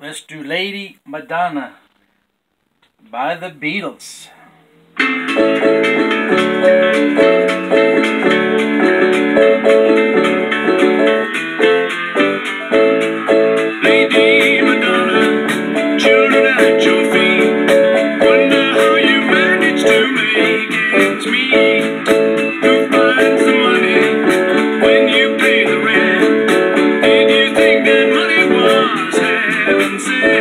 Let's do Lady Madonna by the Beatles. You